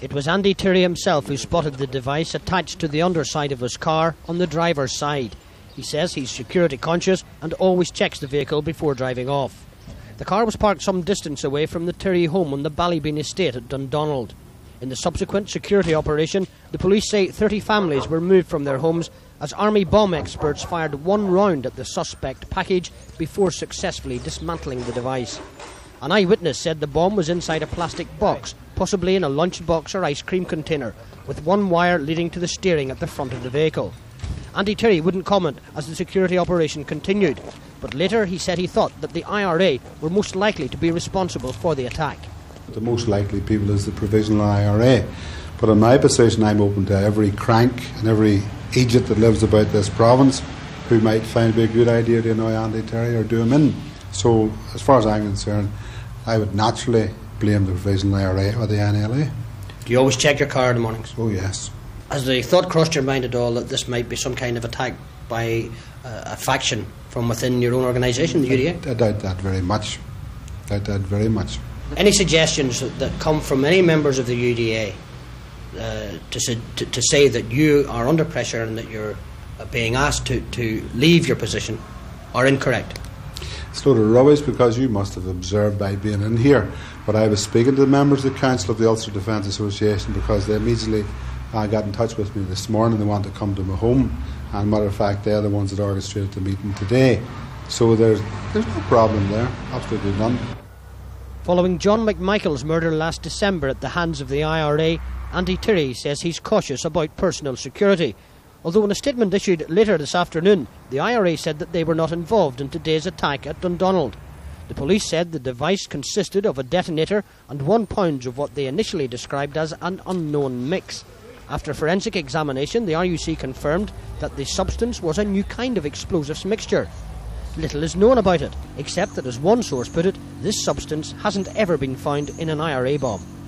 It was Andy Tyrie himself who spotted the device attached to the underside of his car on the driver's side. He says he's security conscious and always checks the vehicle before driving off. The car was parked some distance away from the Tyrie home on the Ballybean estate at Dundonald. In the subsequent security operation, the police say 30 families were moved from their homes as army bomb experts fired one round at the suspect package before successfully dismantling the device. An eyewitness said the bomb was inside a plastic box, possibly in a lunchbox or ice cream container, with one wire leading to the steering at the front of the vehicle. Andy Tyrie wouldn't comment as the security operation continued, but later he said he thought that the IRA were most likely to be responsible for the attack. The most likely people is the provisional IRA. But in my position, I'm open to every crank and every Egypt that lives about this province who might find it be a good idea to annoy Andy Tyrie or do him in. So, as far as I'm concerned, I would naturally blame the provisional IRA or the NLA. Do you always check your car in the mornings? Oh, yes. Has the thought crossed your mind at all that this might be some kind of attack by uh, a faction from within your own organisation, the UDA? I, I doubt that very much. I doubt that very much. Any suggestions that, that come from any members of the UDA uh, to, to, to, say that you are under pressure and that you're uh, being asked to, to leave your position are incorrect? Load of rubbish because you must have observed by being in here. But I was speaking to the members of the Council of the Ulster Defence Association because they immediately uh, got in touch with me this morning. They want to come to my home. And matter of fact, they're the ones that orchestrated the meeting today. So there's, there's no problem there, absolutely none. Following John McMichael's murder last December at the hands of the IRA, Andy Tyrie says he's cautious about personal security. Although in a statement issued later this afternoon, the IRA said that they were not involved in today's attack at Dundonald. The police said the device consisted of a detonator and one pound of what they initially described as an unknown mix. After forensic examination, the RUC confirmed that the substance was a new kind of explosives mixture. Little is known about it, except that, as one source put it, this substance hasn't ever been found in an IRA bomb.